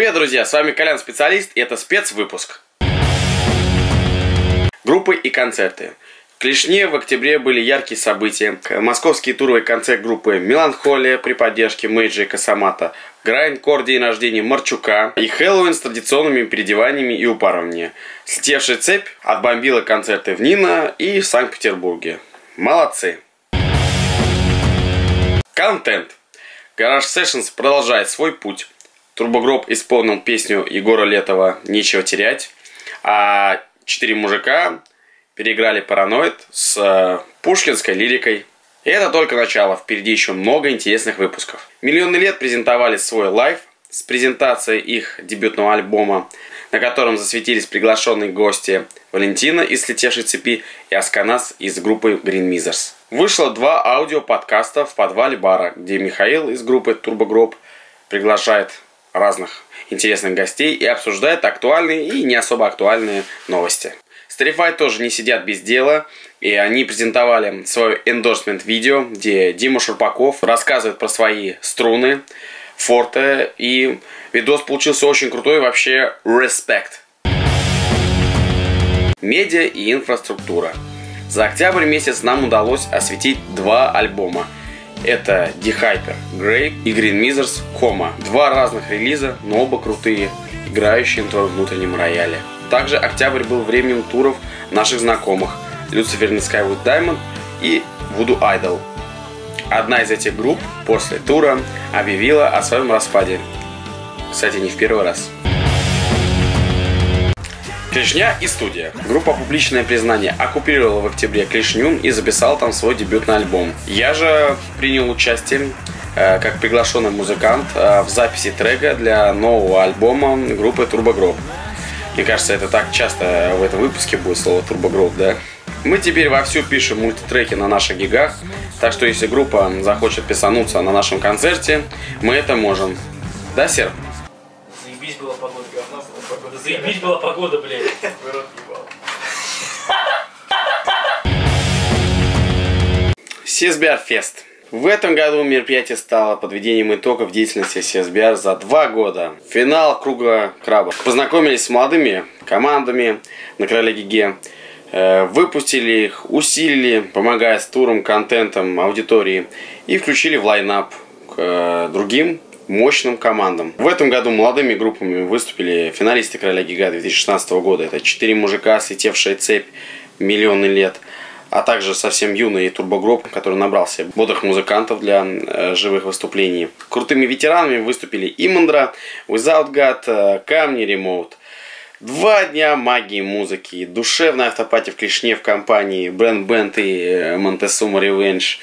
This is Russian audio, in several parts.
Привет, друзья! С вами Колян Специалист и это спецвыпуск. Группы и концерты. В Клешне в октябре были яркие события. Московский туровый концерт группы «Меланхолия» при поддержке Мэйджи и Косомата, Грайндкор день рождения Марчука и Хэллоуин с традиционными переодеваниями и упарыванием. Слетевшая цепь отбомбила концерты в Нино и в Санкт-Петербурге. Молодцы! Контент. Garage Sessions продолжает свой путь. Турбогроб исполнил песню Егора Летова «Нечего терять», а четыре мужика переиграли «Paranoid» с э, пушкинской лирикой. И это только начало, впереди еще много интересных выпусков. Миллионы лет презентовали свой live с презентацией их дебютного альбома, на котором засветились приглашенные гости Валентина из «Слетевшей цепи» и Асканас из группы Green Mizers. Вышло два аудиоподкаста в подвале бара, где Михаил из группы Турбогроб приглашает разных интересных гостей и обсуждает актуальные и не особо актуальные новости. Старифай тоже не сидят без дела, и они презентовали свое эндорсмент видео, где Дима Шурпаков рассказывает про свои струны, форте, и видос получился очень крутой, вообще респект. Медиа и инфраструктура. За октябрь месяц нам удалось осветить два альбома – это D-Hyper Grape и Green Mizers Coma. Два разных релиза, но оба крутые, играющие на твоем внутреннем рояле. Также октябрь был временем туров наших знакомых Lucifer in Skywood Diamond и Voodoo Idol. Одна из этих групп после тура объявила о своем распаде. Кстати, не в первый раз. Клешня и студия. Группа «Публичное признание» оккупировала в октябре Клешню и записала там свой дебютный альбом. Я же принял участие э, как приглашенный музыкант э, в записи трека для нового альбома группы Турбогроб. Мне кажется, это так часто в этом выпуске будет слово Турбогроб, да? Мы теперь вовсю пишем мультитреки на наших гигах, так что если группа захочет писануться на нашем концерте, мы это можем. Да, Серп? Заебись была погода, погода. Заебись была погода, блядь. CSBR Fest. В этом году мероприятие стало подведением итогов деятельности CSBR за два года. Финал круга крабов. Познакомились с молодыми командами на Короле Гиге. Э, выпустили их, усилили, помогая с туром, контентом, аудитории. И включили в лайнап к э, другим мощным командам. В этом году молодыми группами выступили финалисты Короля Гига 2016 года. Это четыре мужика, слетевшая цепь миллионы лет а также совсем юный турбогроб, который набрался бодрых музыкантов для э, живых выступлений. Крутыми ветеранами выступили Имандра, Without God, Камни, Remote. Два дня магии музыки, душевная автопати в Клешне в компании Брэнд Бенд и Монтесума Revenge.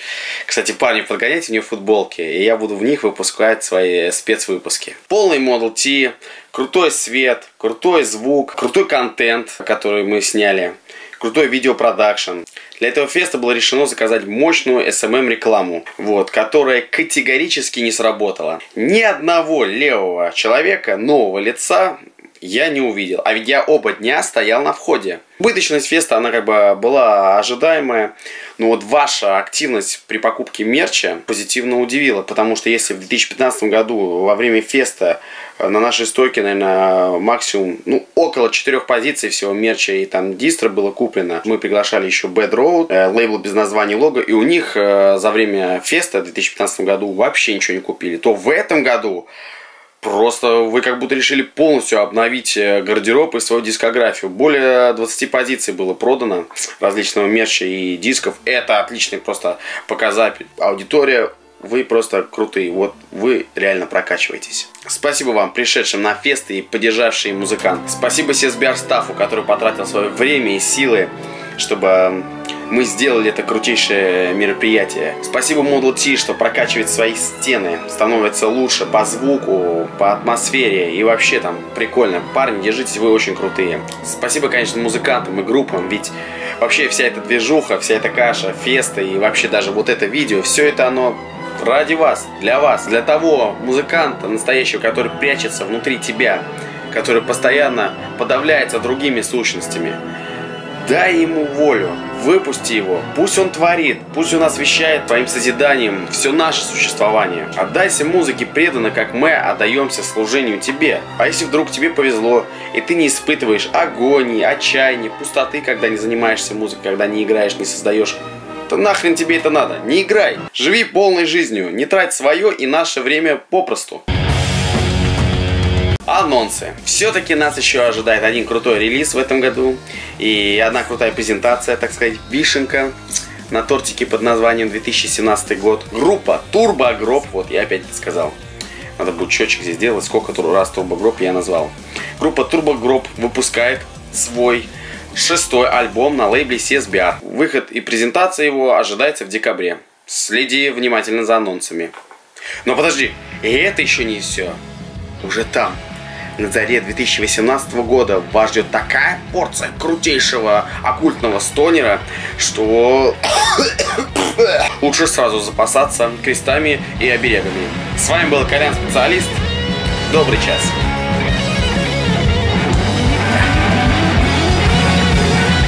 Кстати, парни, подгоняйте мне футболки, и я буду в них выпускать свои спецвыпуски. Полный Model T, крутой свет, крутой звук, крутой контент, который мы сняли, крутой видеопродакшн. Для этого феста было решено заказать мощную SMM рекламу, вот, которая категорически не сработала. Ни одного левого человека, нового лица я не увидел. А ведь я оба дня стоял на входе. Убыточность феста, она как бы была ожидаемая. Но вот ваша активность при покупке мерча позитивно удивила. Потому что если в 2015 году во время феста э, на нашей стойке, наверное, максимум, ну, около четырех позиций всего мерча и там дистро было куплено. Мы приглашали еще Bad Road, э, лейбл без названия лого, и у них э, за время феста в 2015 году вообще ничего не купили. То в этом году Просто вы как будто решили полностью обновить э, гардероб и свою дискографию. Более 20 позиций было продано различного мерча и дисков. Это отличный просто показатель. Аудитория вы просто крутые. Вот вы реально прокачиваетесь. Спасибо вам, пришедшим на фесты и поддержавшие музыкант. Спасибо CSBR стафу, который потратил свое время и силы, чтобы мы сделали это крутейшее мероприятие. Спасибо Model T, что прокачивает свои стены, становится лучше по звуку, по атмосфере и вообще там прикольно. Парни, держитесь, вы очень крутые. Спасибо, конечно, музыкантам и группам, ведь вообще вся эта движуха, вся эта каша, феста и вообще даже вот это видео, все это оно ради вас, для вас, для того музыканта настоящего, который прячется внутри тебя, который постоянно подавляется другими сущностями. Дай ему волю, Выпусти его, пусть он творит, пусть он освещает твоим созиданием все наше существование. Отдайся музыке преданно, как мы отдаемся служению тебе. А если вдруг тебе повезло, и ты не испытываешь агонии, отчаяния, пустоты, когда не занимаешься музыкой, когда не играешь, не создаешь, то нахрен тебе это надо? Не играй. Живи полной жизнью, не трать свое и наше время попросту. Анонсы. Все-таки нас еще ожидает один крутой релиз в этом году. И одна крутая презентация, так сказать, вишенка на тортике под названием 2017 год. Группа Group, вот я опять сказал. Надо будет счетчик здесь сделать, сколько раз Group я назвал. Группа Group выпускает свой шестой альбом на лейбле CSBR. Выход и презентация его ожидается в декабре. Следи внимательно за анонсами. Но подожди, и это еще не все. Уже там, на заре 2018 года вас ждет такая порция крутейшего оккультного стонера, что лучше сразу запасаться крестами и оберегами. С вами был Колян Специалист. Добрый час.